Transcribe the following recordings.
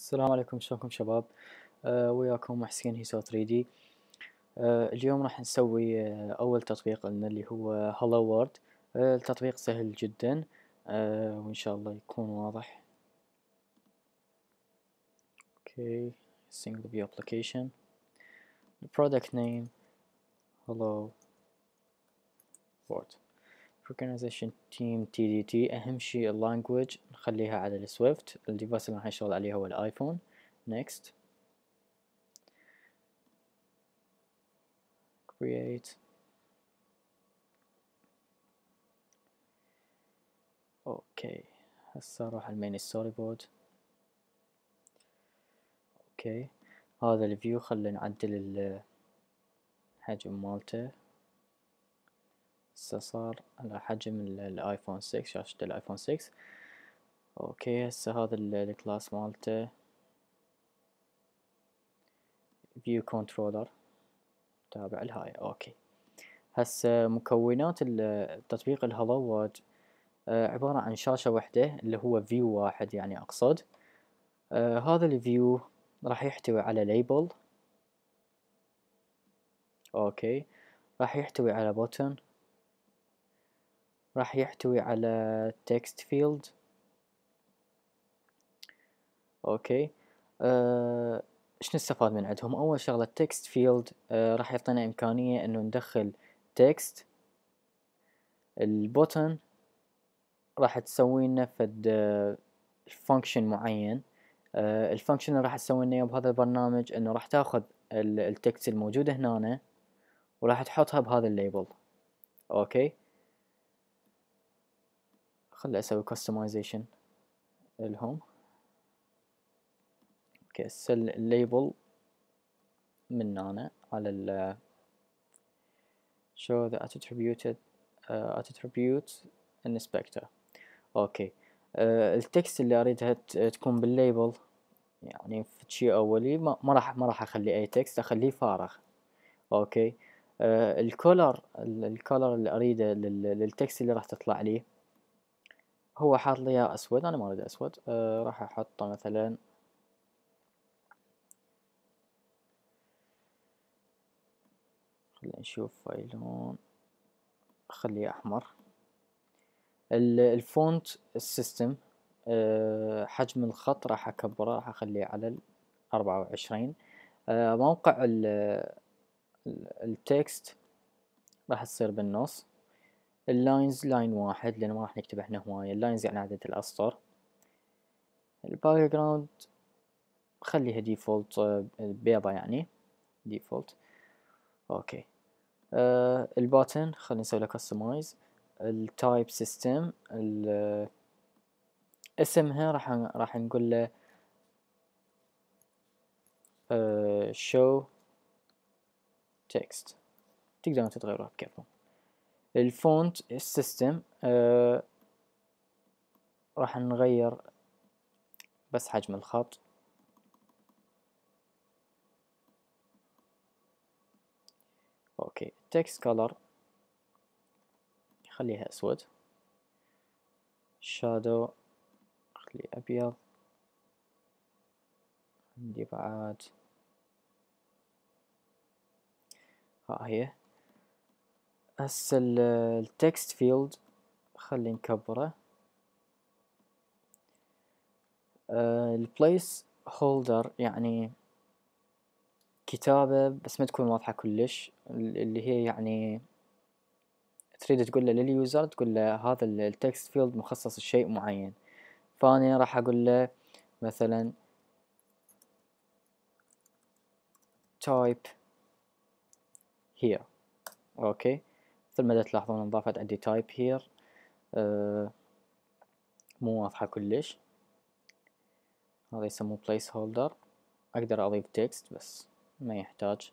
السلام عليكم شلونكم شباب؟ آه وياكم محسين هيسو 3 d آه اليوم راح نسوي آه أول تطبيق لنا اللي هو hello world آه التطبيق سهل جدا. آه وإن شاء الله يكون واضح. okay single view application. The product name world organization team TDT أهم شي language نخليها على ال Swift ال device اللي راح نشتغل عليه هو الايفون next. Create. okay هسه أروح ال main storyboard okay هذا ال view خلينا نعدل الحجم مالته. هسه صار على حجم الايفون 6 شاشة الايفون 6 okay هسه هذا ال class مالته. view controller تابع الهاي okay. هسه مكونات التطبيق ال hello world آه عبارة عن شاشة وحدة اللي هو view واحد يعني أقصد. آه هذا ال view راح يحتوي على label okay. راح يحتوي على button راح يحتوي على text field. okay. أه إيش نستفاد من عندهم؟ أول شغلة text field أه راح يعطينا إمكانية إنه ندخل text. ال button راح تسوي لنا فد function معين. أه ال function اللي راح تسوي لنا بهذا البرنامج إنه راح تاخذ ال text الموجودة هنا وراح تحطها بهذا ال label okay. خلي أسوي customization لهم. okay select ال label من هنا على ال show the attributed uh, attribute inspector. okay uh, ال text اللي أريدها تكون بال label يعني في شيء أولي ما, راح ما راح أخلي أي text أخليه فارغ. okay آه ال color ال color اللي أريده لل text اللي راح تطلع لي هو حاط لي أسود أنا ما أريد أسود آه راح أحطه مثلا. خلينا نشوف اي لون خليه أحمر. ال font ال system أه حجم الخط راح أكبره راح أخليه على الأربعة وعشرين. أه موقع ال text راح تصير بالنص. ال lines line واحد لأن ما راح نكتب إحنا هواية. ال lines يعني عدد الاسطر ال background خليها default بيضة يعني. default. okay. آه ال button خلينا نسوي له customize ال type system اسمها راح راح نقول له آه show text. تقدرون تتغيروها بكيفكم. ال font ال system آه راح نغير بس حجم الخط. okay text color خليها أسود. shadow خليه أبيض. عندي بعد. ها هي. هسه ال text field خلي نكبره. ال placeholder يعني كتابة بس ما تكون واضحة كلش. اللي هي يعني تريد تقول له لل user تقول له هذا ال text field مخصص لشيء معين. فاني راح أقول له مثلا type here. okay؟ مثل ما تلاحظون انضافت عندي type here. أه مو واضحة كلش. هذا يسموه place holder أقدر أضيف text بس ما يحتاج.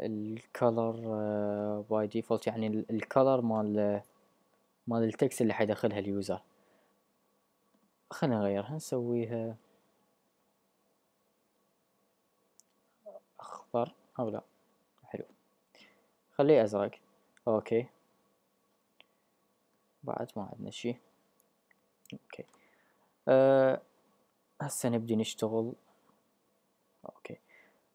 ال color by default يعني ال color مال مال ال text اللي حيدخلها ال user. خلينا نغيرها نسويها أخضر أو لا. حلو. خليه أزرق. okay. بعد ما عندنا شي. okay. أه هسه نبدي نشتغل. Okay.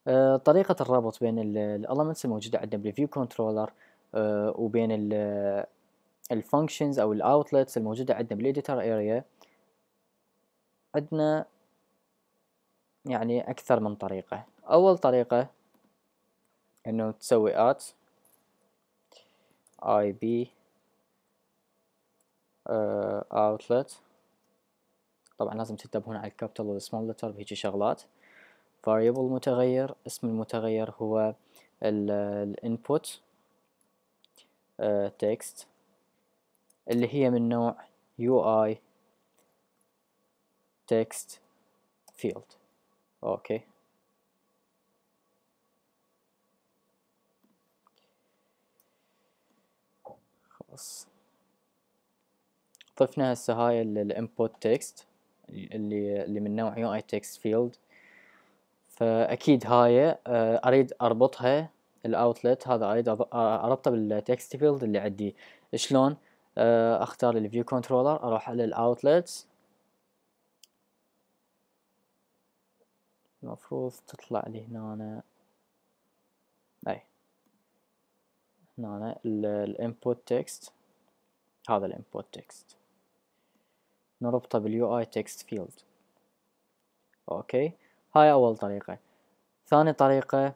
آه طريقة الربط بين ال elements الموجودة عندنا بال view controller آه وبين ال functions أو ال outlets الموجودة عندنا بال editor area عندنا يعني أكثر من طريقة. أول طريقة إنه تسوي at IB outlet طبعا لازم تنتبهون على ال capital وال small letter بهيجي شغلات. variable متغير اسم المتغير هو ال input text اللي هي من نوع UI text field. Okay. خلاص. ضفنا هسه هاي ال input text اللي اللي من نوع UI text field فأكيد هاي آه، أريد أربطها ال outlet هذا أريد آه، أربطه بال text field اللي عندي. شلون؟ آه، أختار ال view controller أروح على ال outlets المفروض تطلع لي هنا أي. هنا ال input text هذا ال input text نربطه بال UI text field okay؟ هاي أول طريقة. ثاني طريقة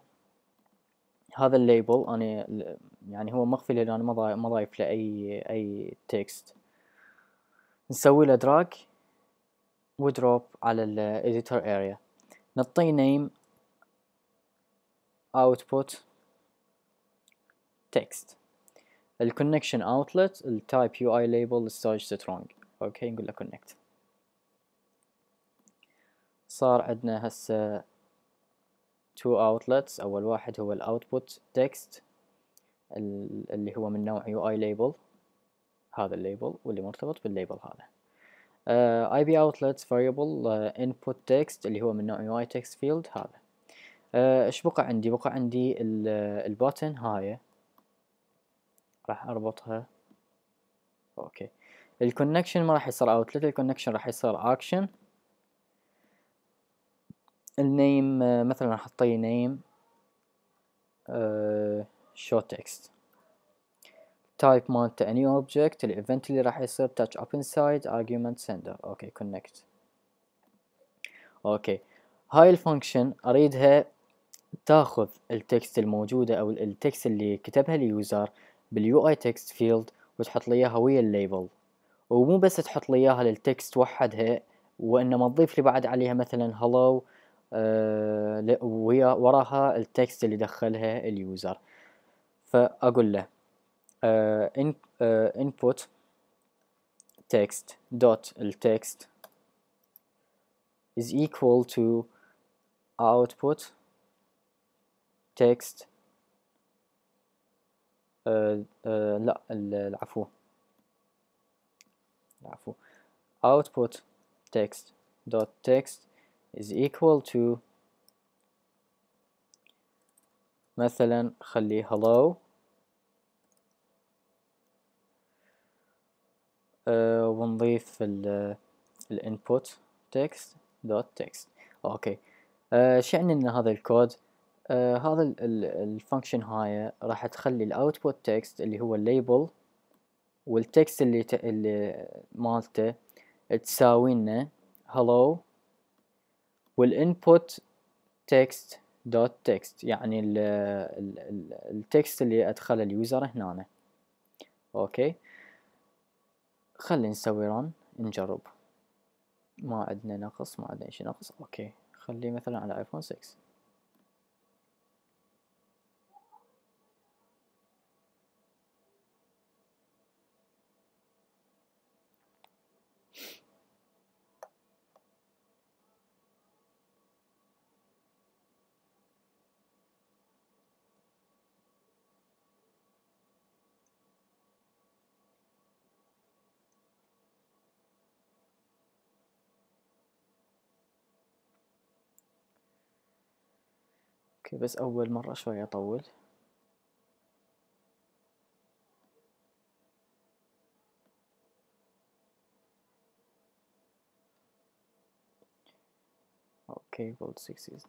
هذا ال label أنا يعني هو مخفي لأن أنا ما ضايف له اي أي text نسوي له drag و drop على ال editor area نعطيه name output text. ال connection outlet ال type UI label ال storage strong okay نقول له connect صار عندنا هسه two outlets. أول واحد هو ال output text اللي هو من نوع UI label هذا ال label واللي مرتبط بال label هذا. IB outlet variable input text اللي هو من نوع UI text field هذا. uh, إيش بقى عندي؟ بقى عندي ال button هاي. راح أربطها. Okay. ال connection ما راح يصير outlet ال connection راح يصير action ال name مثلا احطيه name show text type مالته any object ال event اللي راح يصير touch up inside argument sender. Okay connect. Okay. هاي ال function أريدها تاخذ ال text الموجودة أو ال text اللي كتبها ال user بال UI text field وتحط لي إياها ويا ال label ومو بس تحط لي إياها لل text وحدها وإنما تضيف لي بعد عليها مثلا hello آه ويا وراها ال text اللي دخلها ال user. فأقول له آه آه input text dot التكست is equal to output text آه لا العفو. العفو. Output text dot text is equal to مثلا خلي hello. آه ونضيف ال input text dot text. Okay. آه شئنا إن هذا الكود uh, هذا ال function هاي راح تخلي ال output text اللي هو ال label وال text اللي ت... اللي مالته تساوي لنا hello وال input text dot text يعني ال text اللي أدخله ال user هنا. Okay. خلي نسوي run نجرب. ما عندنا نقص ما عندنا شي نقص. Okay. خليه مثلا على ايفون 6 أوكي بس أول مرة شوية أطول. أوكي bold succeed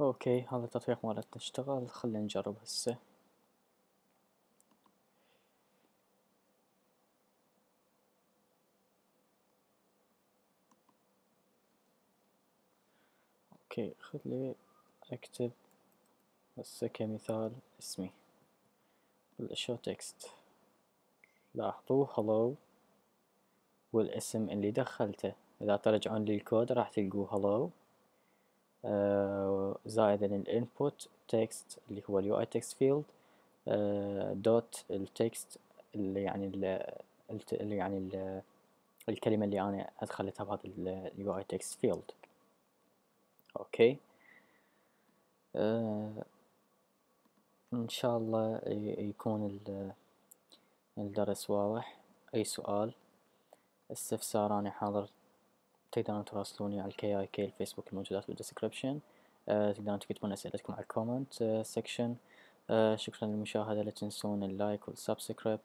Okay هذا التطبيق مالتنا. اشتغل خلينا نجرب هسه. Okay خلي اكتب هسه كمثال اسمي. بال show text. لاحظوا hello والاسم اللي دخلته. إذا ترجعون للكود راح تلقوا hello آه زائدا ال input text اللي هو ال UI text field dot ال text اللي يعني اللي يعني ال الكلمة اللي أنا أدخلتها بهذا ال UI text field okay. آه إن شاء الله يكون الدرس واضح. أي سؤال؟ استفسار أنا حاضر. تقدرون تراسلوني على ال K I K الفيسبوك الموجودات بال description أه تقدرون تكتبون أسئلتكم على ال comment أه section أه شكرا للمشاهدة لا تنسون ال like وال subscribe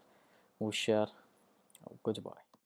وال share goodbye